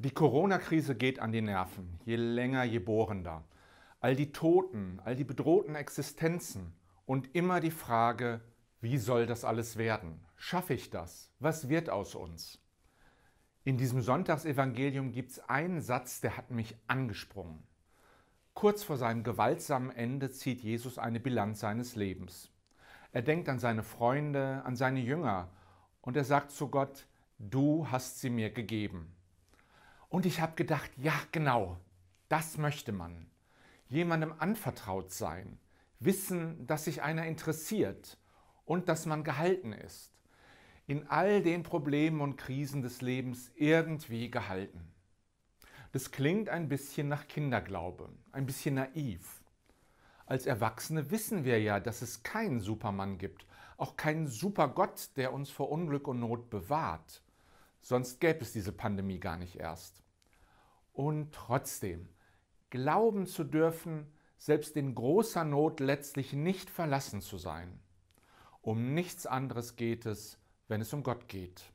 Die Corona-Krise geht an die Nerven, je länger, je bohrender. All die Toten, all die bedrohten Existenzen und immer die Frage, wie soll das alles werden? Schaffe ich das? Was wird aus uns? In diesem Sonntagsevangelium gibt es einen Satz, der hat mich angesprungen. Kurz vor seinem gewaltsamen Ende zieht Jesus eine Bilanz seines Lebens. Er denkt an seine Freunde, an seine Jünger und er sagt zu Gott, du hast sie mir gegeben. Und ich habe gedacht, ja genau, das möchte man. Jemandem anvertraut sein, wissen, dass sich einer interessiert und dass man gehalten ist. In all den Problemen und Krisen des Lebens irgendwie gehalten. Das klingt ein bisschen nach Kinderglaube, ein bisschen naiv. Als Erwachsene wissen wir ja, dass es keinen Supermann gibt, auch keinen Supergott, der uns vor Unglück und Not bewahrt. Sonst gäbe es diese Pandemie gar nicht erst. Und trotzdem, glauben zu dürfen, selbst in großer Not letztlich nicht verlassen zu sein. Um nichts anderes geht es, wenn es um Gott geht.